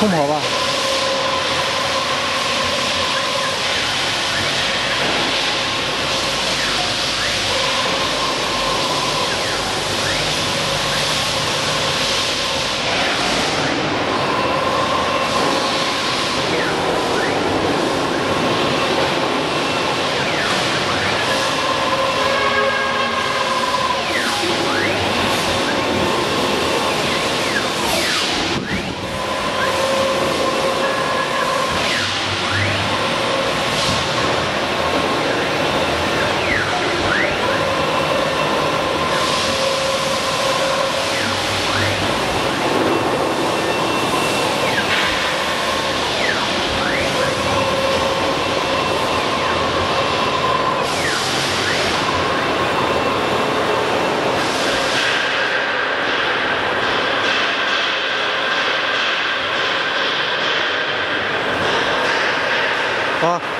冲跑吧。啊！